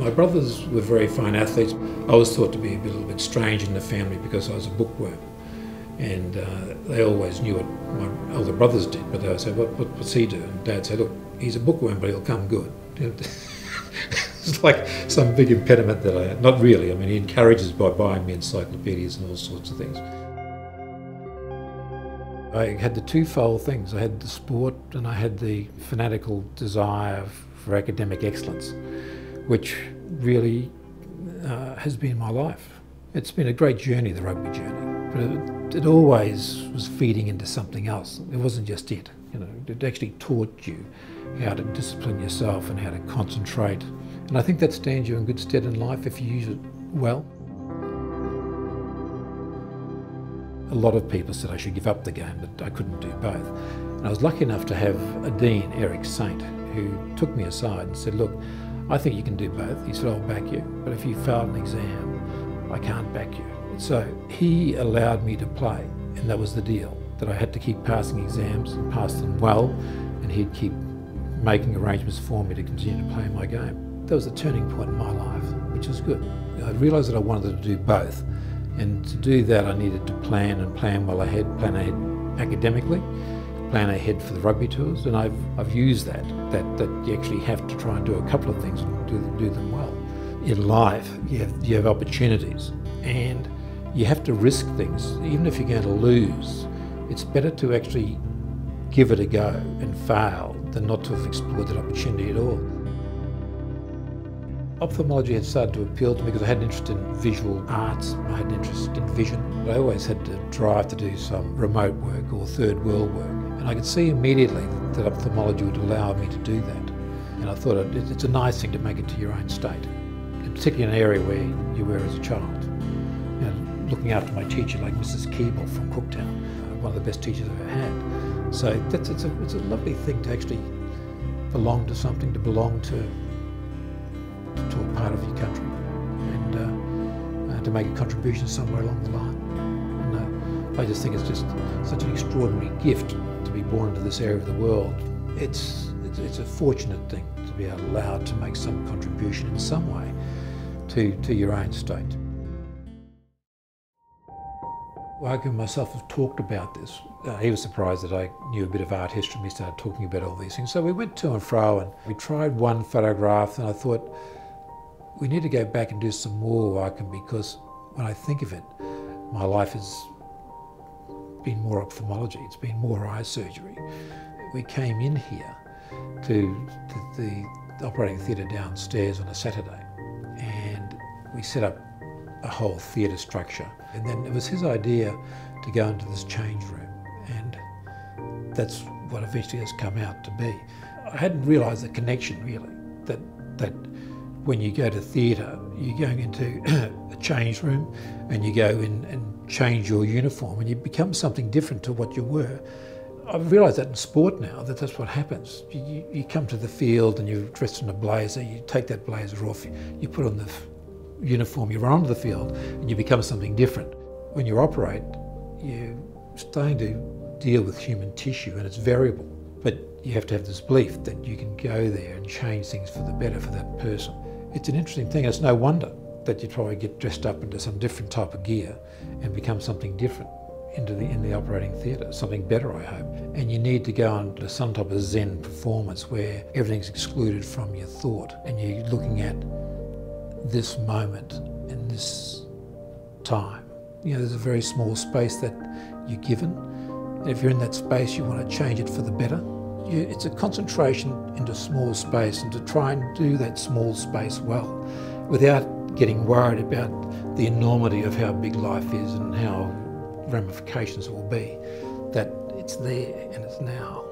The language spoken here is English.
My brothers were very fine athletes. I was thought to be a little bit strange in the family because I was a bookworm. And uh, they always knew what my elder brothers did, but they would say, what, what, what's he do? And Dad said, look, he's a bookworm, but he'll come good. it's like some big impediment that I, had. not really, I mean, he encourages by buying me encyclopedias and all sorts of things. I had the twofold things. I had the sport and I had the fanatical desire for academic excellence, which really uh, has been my life. It's been a great journey, the rugby journey, but it, it always was feeding into something else. It wasn't just it. You know, it actually taught you how to discipline yourself and how to concentrate. And I think that stands you in good stead in life if you use it well. A lot of people said I should give up the game, but I couldn't do both. And I was lucky enough to have a dean, Eric Saint, who took me aside and said, look, I think you can do both. He said, I'll back you, but if you fail an exam, I can't back you. So he allowed me to play, and that was the deal, that I had to keep passing exams and pass them well, and he'd keep making arrangements for me to continue to play my game. That was a turning point in my life, which was good. I realised that I wanted to do both, and to do that I needed to plan and plan well ahead, plan ahead academically, plan ahead for the rugby tours, and I've, I've used that, that, that you actually have to try and do a couple of things and do, do them well. In life, you have, you have opportunities, and you have to risk things. Even if you're going to lose, it's better to actually give it a go and fail than not to have explored that opportunity at all. Ophthalmology had started to appeal to me because I had an interest in visual arts, I had an interest in vision. I always had to drive to do some remote work or third world work. And I could see immediately that ophthalmology would allow me to do that. And I thought it's a nice thing to make it to your own state, and particularly in an area where you were as a child. Know, looking after my teacher like Mrs. Keeble from Cooktown, uh, one of the best teachers I've ever had. So that's, it's, a, it's a lovely thing to actually belong to something, to belong to, to a part of your country and uh, uh, to make a contribution somewhere along the line. I just think it's just such an extraordinary gift to be born into this area of the world. It's, it's, it's a fortunate thing to be allowed to make some contribution in some way to, to your own state. Wagner and myself have talked about this. Uh, he was surprised that I knew a bit of art history and we started talking about all these things. So we went to and fro and we tried one photograph and I thought, we need to go back and do some more Wagner because when I think of it, my life has been more ophthalmology, it's been more eye surgery. We came in here to, to the operating theatre downstairs on a Saturday and we set up a whole theatre structure. And then it was his idea to go into this change room, and that's what eventually has come out to be. I hadn't realised the connection really, that, that when you go to theatre, you're going into a change room and you go in and change your uniform and you become something different to what you were. I've realised that in sport now, that that's what happens. You, you, come to the field and you're dressed in a blazer, you take that blazer off, you put on the uniform, you run onto the field and you become something different. When you operate, you're starting to deal with human tissue and it's variable. But you have to have this belief that you can go there and change things for the better for that person. It's an interesting thing. It's no wonder that you probably get dressed up into some different type of gear and become something different into the in the operating theatre, something better, I hope. And you need to go into some type of Zen performance where everything's excluded from your thought and you're looking at this moment in this time. You know, there's a very small space that you're given. And if you're in that space, you want to change it for the better. You, it's a concentration into small space and to try and do that small space well without getting worried about the enormity of how big life is and how ramifications will be. That it's there and it's now.